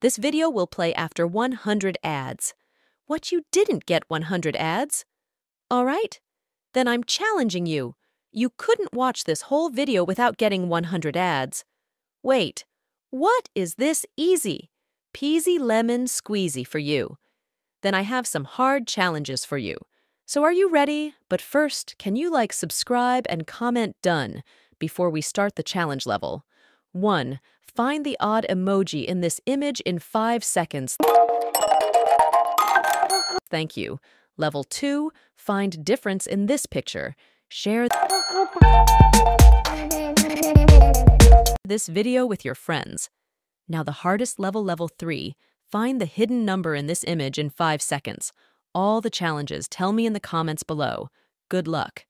This video will play after 100 ads. What you didn't get 100 ads? All right? Then I'm challenging you. You couldn't watch this whole video without getting 100 ads. Wait, what is this easy? Peasy lemon squeezy for you. Then I have some hard challenges for you. So are you ready? But first, can you like subscribe and comment done before we start the challenge level? 1. Find the odd emoji in this image in 5 seconds. Thank you. Level 2. Find difference in this picture. Share this video with your friends. Now the hardest level, level 3. Find the hidden number in this image in 5 seconds. All the challenges tell me in the comments below. Good luck.